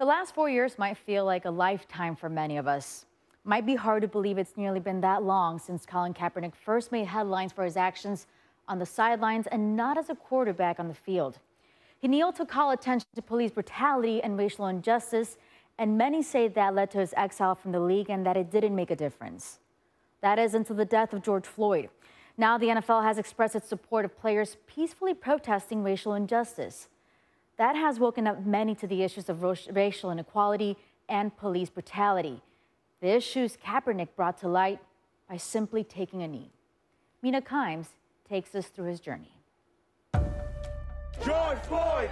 The last four years might feel like a lifetime for many of us. Might be hard to believe it's nearly been that long since Colin Kaepernick first made headlines for his actions on the sidelines and not as a quarterback on the field. He kneeled to call attention to police brutality and racial injustice, and many say that led to his exile from the league and that it didn't make a difference. That is until the death of George Floyd. Now the NFL has expressed its support of players peacefully protesting racial injustice. That has woken up many to the issues of racial inequality and police brutality. The issues Kaepernick brought to light by simply taking a knee. Mina Kimes takes us through his journey. George Floyd!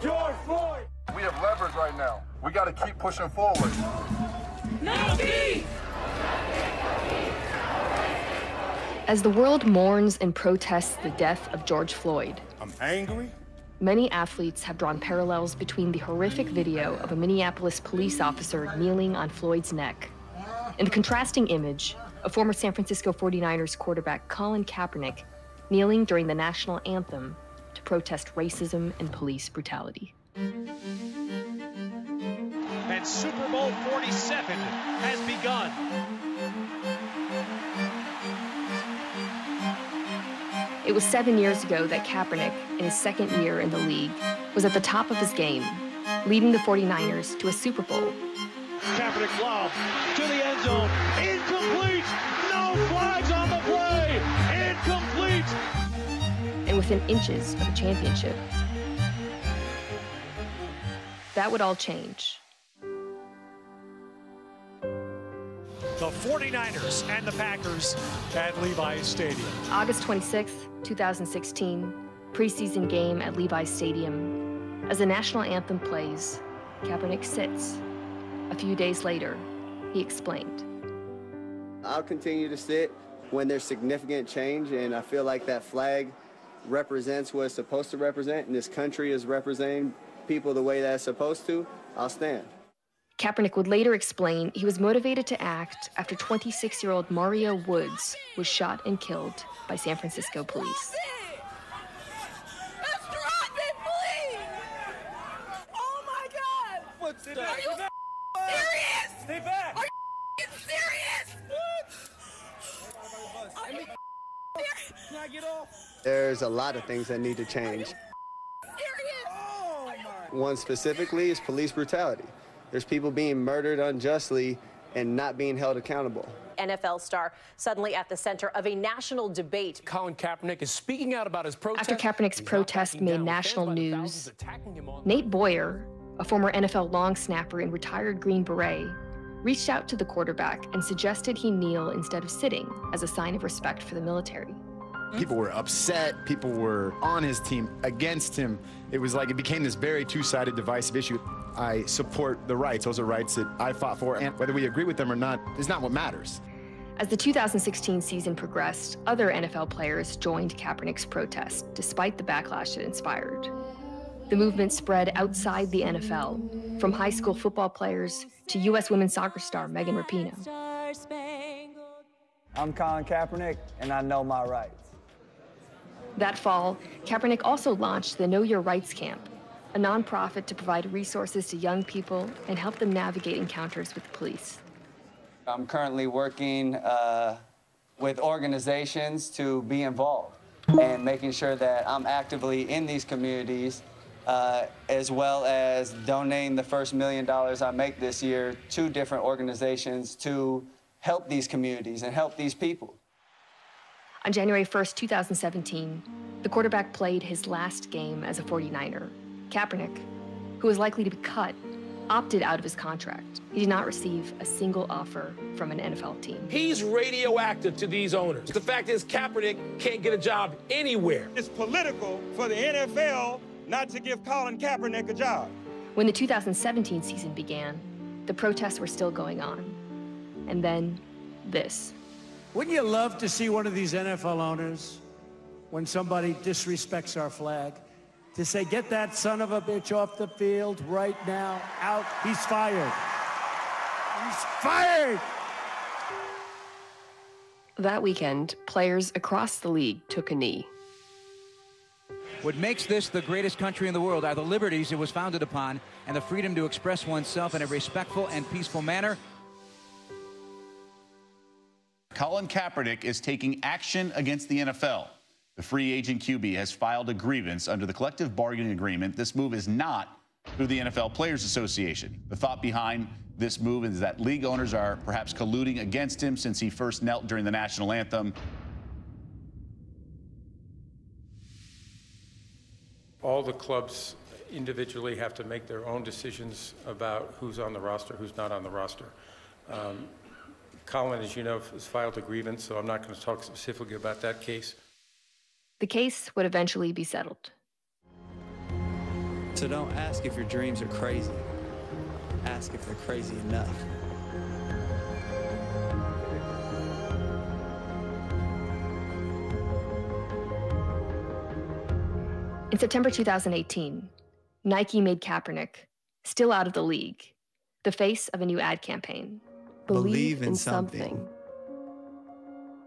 George Floyd! We have leverage right now. We got to keep pushing forward. No peace! As the world mourns and protests the death of George Floyd, I'm angry, Many athletes have drawn parallels between the horrific video of a Minneapolis police officer kneeling on Floyd's neck and the contrasting image of former San Francisco 49ers quarterback Colin Kaepernick kneeling during the national anthem to protest racism and police brutality. And Super Bowl 47 has begun. It was seven years ago that Kaepernick, in his second year in the league, was at the top of his game, leading the 49ers to a Super Bowl. Kaepernick lob to the end zone. Incomplete! No flags on the play! Incomplete! And within inches of a championship. That would all change the 49ers and the Packers at Levi's Stadium. August 26th, 2016, preseason game at Levi's Stadium. As the national anthem plays, Kaepernick sits. A few days later, he explained. I'll continue to sit when there's significant change, and I feel like that flag represents what it's supposed to represent, and this country is representing people the way that it's supposed to. I'll stand. Kaepernick would later explain he was motivated to act after 26 year old Mario Woods was shot and killed by San Francisco police. Are you serious? Stay back! Are you serious? There's a lot of things that need to change. One specifically is police brutality. There's people being murdered unjustly and not being held accountable. NFL star suddenly at the center of a national debate. Colin Kaepernick is speaking out about his protest. After Kaepernick's protest made national news, Nate Boyer, a former NFL long snapper and retired Green Beret, reached out to the quarterback and suggested he kneel instead of sitting as a sign of respect for the military. People were upset. People were on his team, against him. It was like it became this very two-sided divisive issue. I support the rights. Those are rights that I fought for. And whether we agree with them or not is not what matters. As the 2016 season progressed, other NFL players joined Kaepernick's protest, despite the backlash it inspired. The movement spread outside the NFL, from high school football players to U.S. women's soccer star Megan Rapinoe. I'm Colin Kaepernick, and I know my rights. That fall, Kaepernick also launched the Know Your Rights Camp, a nonprofit to provide resources to young people and help them navigate encounters with police. I'm currently working uh, with organizations to be involved and making sure that I'm actively in these communities uh, as well as donating the first million dollars I make this year to different organizations to help these communities and help these people. On January 1st, 2017, the quarterback played his last game as a 49er. Kaepernick, who was likely to be cut, opted out of his contract. He did not receive a single offer from an NFL team. He's radioactive to these owners. The fact is, Kaepernick can't get a job anywhere. It's political for the NFL not to give Colin Kaepernick a job. When the 2017 season began, the protests were still going on. And then, this. Wouldn't you love to see one of these NFL owners, when somebody disrespects our flag, to say, get that son of a bitch off the field right now, out, he's fired. He's fired! That weekend, players across the league took a knee. What makes this the greatest country in the world are the liberties it was founded upon and the freedom to express oneself in a respectful and peaceful manner. Colin Kaepernick is taking action against the NFL. The free agent QB has filed a grievance under the collective bargaining agreement. This move is not through the NFL Players Association. The thought behind this move is that league owners are perhaps colluding against him since he first knelt during the national anthem. All the clubs individually have to make their own decisions about who's on the roster, who's not on the roster. Um, Colin, as you know, has filed a grievance, so I'm not going to talk specifically about that case. The case would eventually be settled. So don't ask if your dreams are crazy. Ask if they're crazy enough. In September 2018, Nike made Kaepernick, still out of the league, the face of a new ad campaign. Believe in something,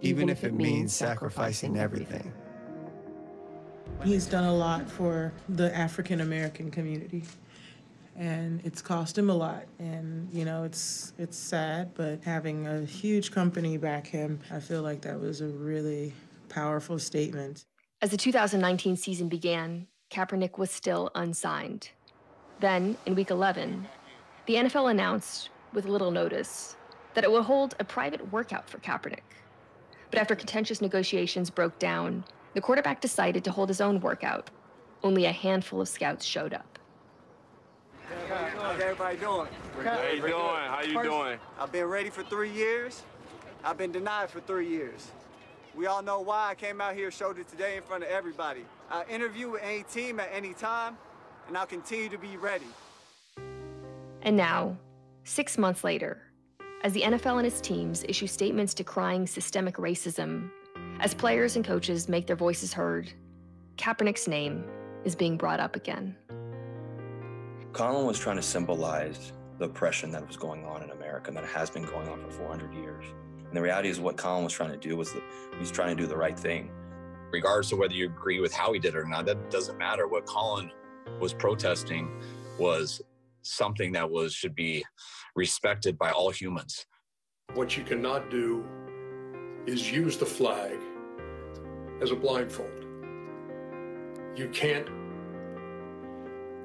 even if it means sacrificing everything. He's done a lot for the African American community. And it's cost him a lot. And, you know, it's it's sad, but having a huge company back him, I feel like that was a really powerful statement. As the 2019 season began, Kaepernick was still unsigned. Then, in week 11, the NFL announced, with little notice, that it would hold a private workout for Kaepernick. But after contentious negotiations broke down, the quarterback decided to hold his own workout. Only a handful of scouts showed up. How's everybody doing? How you doing? How you doing? I've been ready for three years. I've been denied for three years. We all know why I came out here, showed it today in front of everybody. I'll interview with any team at any time, and I'll continue to be ready. And now, six months later, as the NFL and its teams issue statements decrying systemic racism, as players and coaches make their voices heard, Kaepernick's name is being brought up again. Colin was trying to symbolize the oppression that was going on in America and that has been going on for 400 years. And the reality is what Colin was trying to do was that he was trying to do the right thing. Regardless of whether you agree with how he did it or not, that doesn't matter. What Colin was protesting was something that was should be respected by all humans. What you cannot do is use the flag as a blindfold. You can't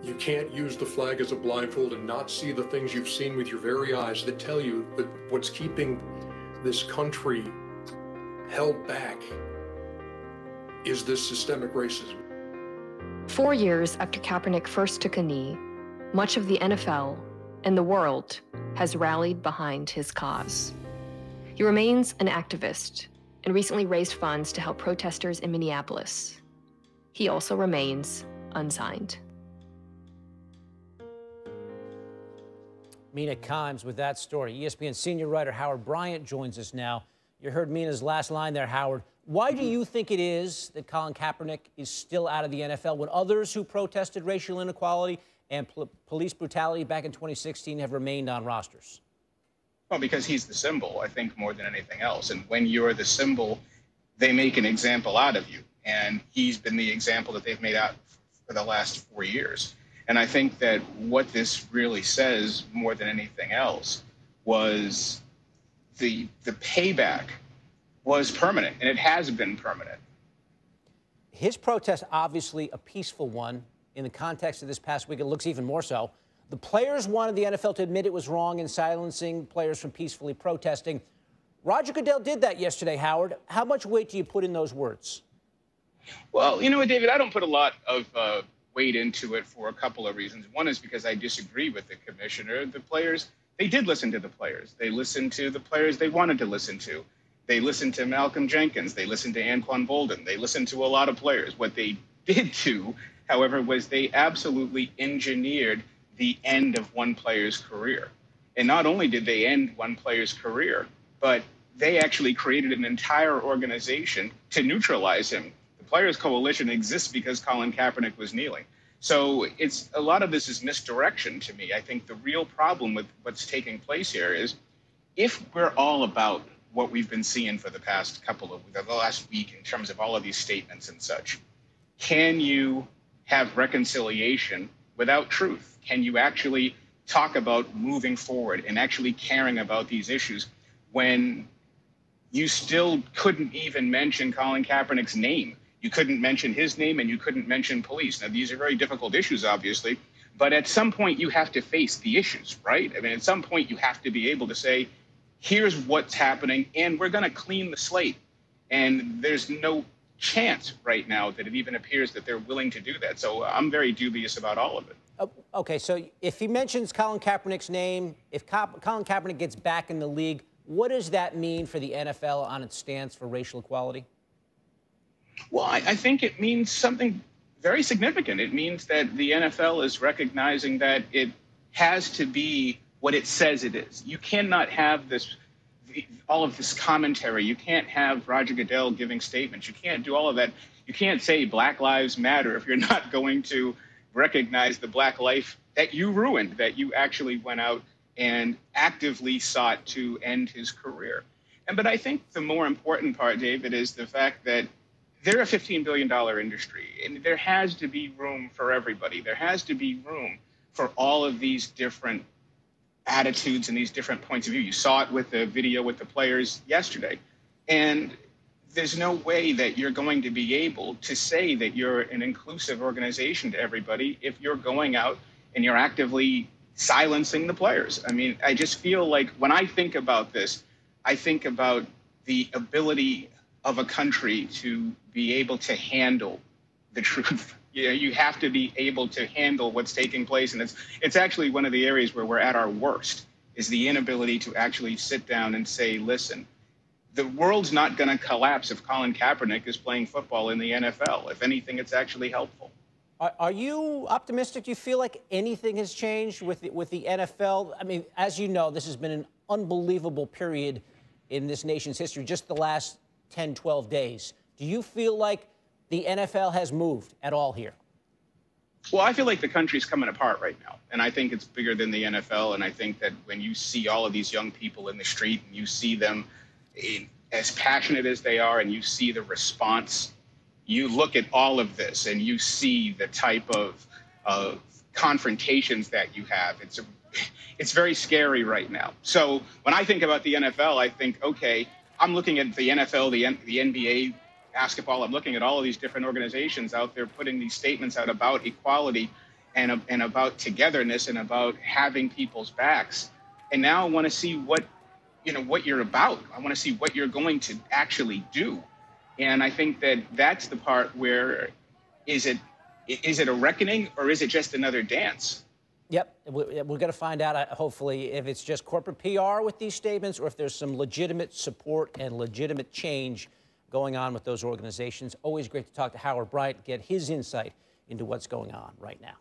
you can't use the flag as a blindfold and not see the things you've seen with your very eyes that tell you that what's keeping this country held back is this systemic racism. Four years after Kaepernick first took a knee, much of the NFL and the world has rallied behind his cause. He remains an activist and recently raised funds to help protesters in Minneapolis. He also remains unsigned. Mina Kimes with that story. ESPN senior writer Howard Bryant joins us now. You heard Mina's last line there, Howard. Why do you think it is that Colin Kaepernick is still out of the NFL when others who protested racial inequality and pol police brutality back in 2016 have remained on rosters? Well, because he's the symbol, I think, more than anything else. And when you're the symbol, they make an example out of you. And he's been the example that they've made out for the last four years. And I think that what this really says more than anything else was the the payback was permanent, and it has been permanent. His protest, obviously a peaceful one. In the context of this past week, it looks even more so. The players wanted the NFL to admit it was wrong in silencing players from peacefully protesting. Roger Goodell did that yesterday, Howard. How much weight do you put in those words? Well, you know what, David, I don't put a lot of uh, weight into it for a couple of reasons. One is because I disagree with the commissioner. The players, they did listen to the players. They listened to the players they wanted to listen to. They listened to Malcolm Jenkins. They listened to Anquan Boldin. They listened to a lot of players. What they did do, however, was they absolutely engineered the end of one player's career. And not only did they end one player's career, but they actually created an entire organization to neutralize him, The Players Coalition exists because Colin Kaepernick was kneeling. So it's a lot of this is misdirection to me. I think the real problem with what's taking place here is if we're all about what we've been seeing for the past couple of the last week in terms of all of these statements and such, can you have reconciliation without truth? Can you actually talk about moving forward and actually caring about these issues when you still couldn't even mention Colin Kaepernick's name? You couldn't mention his name and you couldn't mention police. Now, these are very difficult issues, obviously, but at some point you have to face the issues, right? I mean, at some point you have to be able to say, here's what's happening, and we're going to clean the slate. And there's no chance right now that it even appears that they're willing to do that. So I'm very dubious about all of it. Uh, okay, so if he mentions Colin Kaepernick's name, if Colin Kaepernick gets back in the league, what does that mean for the NFL on its stance for racial equality? Well, I, I think it means something very significant. It means that the NFL is recognizing that it has to be what it says it is. You cannot have this all of this commentary. You can't have Roger Goodell giving statements. You can't do all of that. You can't say Black Lives Matter if you're not going to recognize the black life that you ruined, that you actually went out and actively sought to end his career. And but I think the more important part, David, is the fact that they're a $15 billion industry, and there has to be room for everybody. There has to be room for all of these different attitudes and these different points of view. You saw it with the video with the players yesterday. And there's no way that you're going to be able to say that you're an inclusive organization to everybody if you're going out and you're actively silencing the players. I mean, I just feel like when I think about this, I think about the ability of a country to be able to handle the truth you know, you have to be able to handle what's taking place. And it's, it's actually one of the areas where we're at our worst is the inability to actually sit down and say, listen, the world's not going to collapse if Colin Kaepernick is playing football in the NFL. If anything, it's actually helpful. Are, are you optimistic? Do you feel like anything has changed with the, with the NFL? I mean, as you know, this has been an unbelievable period in this nation's history, just the last 10, 12 days. Do you feel like the NFL has moved at all here? Well, I feel like the country's coming apart right now. And I think it's bigger than the NFL. And I think that when you see all of these young people in the street and you see them in, as passionate as they are and you see the response, you look at all of this and you see the type of, of confrontations that you have. It's, a, it's very scary right now. So when I think about the NFL, I think, okay, I'm looking at the NFL, the, the NBA, basketball. I'm looking at all of these different organizations out there putting these statements out about equality and, and about togetherness and about having people's backs. And now I want to see what you know what you're about. I want to see what you're going to actually do. And I think that that's the part where is it is it a reckoning or is it just another dance? Yep, we're going to find out, uh, hopefully, if it's just corporate PR with these statements or if there's some legitimate support and legitimate change going on with those organizations. Always great to talk to Howard Bryant, get his insight into what's going on right now.